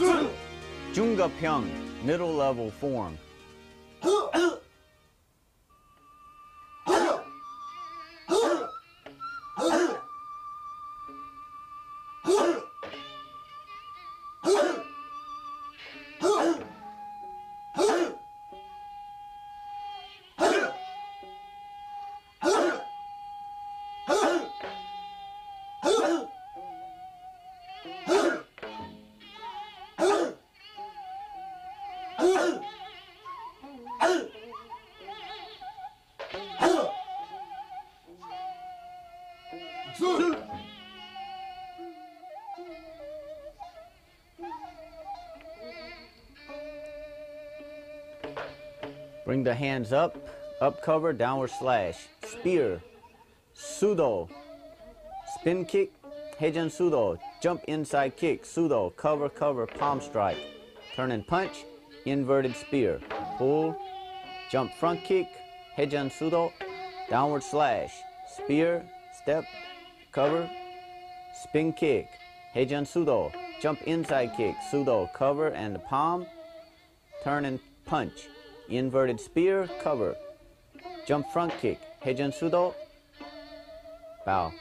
Joong Guep Hyung, middle level form. Bring the hands up, up cover, downward slash, spear, sudo, spin kick, heijun sudo, jump inside kick, sudo, cover, cover, palm strike, turn and punch, inverted spear, pull, jump front kick, heijun sudo, downward slash, spear, step, cover, spin kick, heijun sudo, jump inside kick, sudo, cover and palm, turn and punch, inverted spear, cover, jump front kick, heijun sudo, bow.